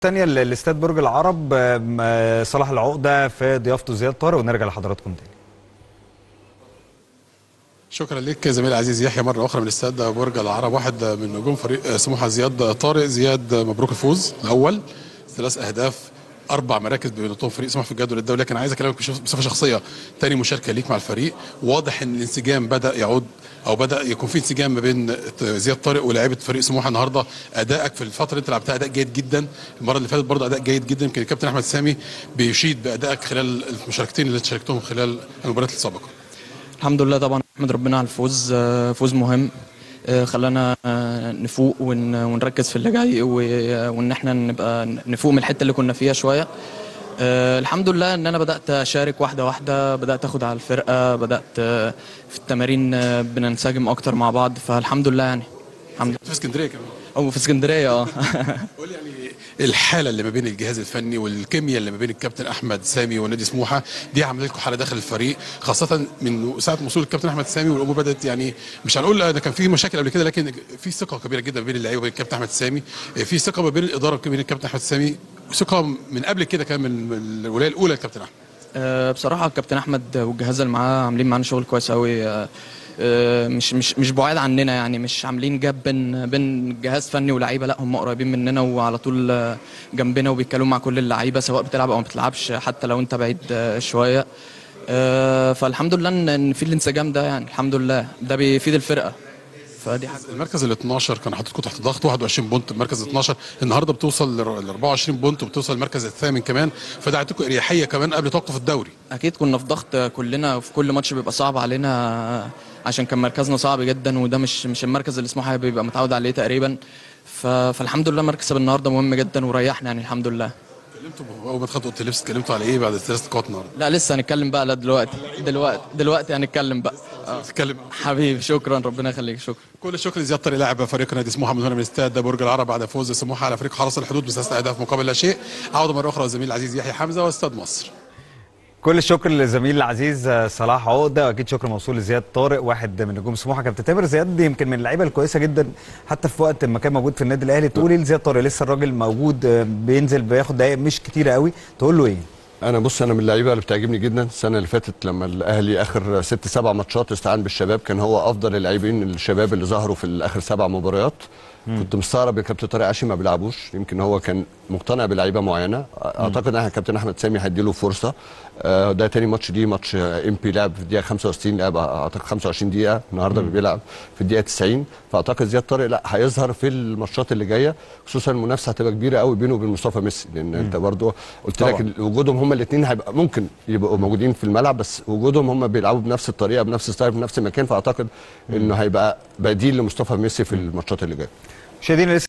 تانية لاستاد برج العرب آم، صلاح العقدة في ضيافته زياد طارق ونرجع لحضراتكم تاني. شكرا لك زميل العزيز يحيى مرة أخرى من استاد برج العرب واحد من نجوم فريق سموحة زياد طارق. زياد مبروك الفوز الأول. ثلاث أهداف أربع مراكز بينطهم فريق سموحه في الجدول الدولي لكن عايز أكلمك بصفة شخصية تاني مشاركة ليك مع الفريق. واضح إن الانسجام بدأ يعود أو بدأ يكون في انسجام ما بين زياد طارق ولاعيبة فريق سموحة النهارده. أدائك في الفترة اللي أنت لعبتها أداء جيد جدا. المرة اللي فاتت برضه أداء جيد جدا. يمكن الكابتن أحمد سامي بيشيد بأدائك خلال المشاركتين اللي شاركتهم خلال المباريات السابقة. الحمد لله طبعا أحمد ربنا على الفوز. آه، فوز مهم. خلانا آه، نفوق ون- ونركز في اللي جاي وإن إحنا نبقى نفوق من الحتة اللي كنا فيها شوية. آه، الحمد لله إن أنا بدأت أشارك واحدة واحدة بدأت أخد على الفرقة بدأت آه، في التمارين بننسجم أكتر مع بعض فالحمد لله يعني. الحمد لله في اسكندرية كمان. أو في اسكندرية آه. قول يعني الحالة اللي ما بين الجهاز الفني والكيمياء اللي ما بين الكابتن أحمد سامي ونادي سموحه دي عملت لكم حالة داخل الفريق خاصة من ساعة وصول الكابتن أحمد سامي والأمور بدأت يعني مش هنقول ده كان في مشاكل قبل كده لكن في ثقة كبيرة جدا بين اللعيبة وبين الكابتن أحمد سامي في ثقة ما بين الإدارة وبين الكابتن أحمد سامي ثقة من قبل كده كان من الولاية الأولى الكابتن أحمد. آه، بصراحة الكابتن أحمد والجهاز اللي معاه عاملين معانا شغل كويس قوي آه، مش مش مش بعاد عننا يعني مش عاملين جاب بين بين جهاز فني ولاعيبة لا هم قريبين مننا وعلى طول آه، جنبنا وبيتكلموا مع كل اللعيبة سواء بتلعب أو ما بتلعبش حتى لو أنت بعيد آه، شوية. آه، فالحمد لله إن في الانسجام ده يعني الحمد لله. ده بيفيد الفرقة. فدي حاجة المركز ال 12 كان حاططكم تحت ضغط 21 بونت. المركز ال 12 النهارده بتوصل ل 24 بونت وبتوصل المركز الثامن كمان. فده عطيكم إريحية كمان قبل توقف الدوري. أكيد كنا في ضغط كلنا في كل ماتش بيبقى صعب علينا عشان كان مركزنا صعب جدا وده مش مش المركز اللي سموحه بيبقى متعود عليه تقريبا. فالحمد لله مركز النهارده مهم جدا وريحنا يعني الحمد لله. اتكلمتوا أول ما دخلت اوضه اللبس اتكلمتوا على إيه بعد الثلاث نقاط النهارده؟ لا لسه هنتكلم بقى لا دلوقتي دلوقتي دلوقتي هنتكلم بقى. تتكلم. حبيبي شكرا. ربنا يخليك شكرا. كل الشكر لزياد طارق لاعب فريق نادي سموحة من هنا من استاد برج العرب بعد فوز سموحة على فريق حرس الحدود بثلاث اهداف مقابل لا شيء. عودة مرة أخرى للزميل العزيز يحيى حمزة واستاد مصر. كل الشكر للزميل العزيز آه، صلاح عقدة واكيد شكر موصول لزياد طارق واحد من نجوم سموحة. كابتن تامر زياد يمكن من اللعيبة الكويسة جدا حتى في وقت ما كان موجود في النادي الأهلي. تقول إيه لزياد طارق؟ لسه الراجل موجود آه، بينزل بياخد دقايق مش كتيرة قوي. تقول له إيه؟ أنا بص أنا من اللعيبة اللي بتعجبني جدا السنة اللي فاتت لما الأهلي آخر ست سبع ماتشات استعان بالشباب كان هو أفضل اللاعبين الشباب اللي ظهروا في اخر سبع مباريات. كنت مستغرب الكابتن طارق عاشي ما بيلعبوش. يمكن هو كان مقتنع بلعيبة معينة. أعتقد إن الكابتن أحمد سامي هيديله فرصة. آه، ده تاني ماتش دي ماتش إنبي لعب في الدقيقة 65 لعب أعتقد 25 دقيقة. النهارده بيلعب في الدقيقة 90 فأعتقد زياد طارق لا هيظهر في الماتشات اللي جاية. خصوصا المنافسة هتبقى كبيرة قوي بينه وبين مصطفى ميسي. لأن أنت برضو قلت لك. وجودهم هم الاثنين هيبقى ممكن يبقوا موجودين في الملعب بس وجودهم هم بيلعبوا بنفس الطريقة بنفس ال style بنفس المكان فأعتقد إنه هيبقى بديل لمصطفى ميسي في الماتشات اللي جاية. مشاهدينا لسه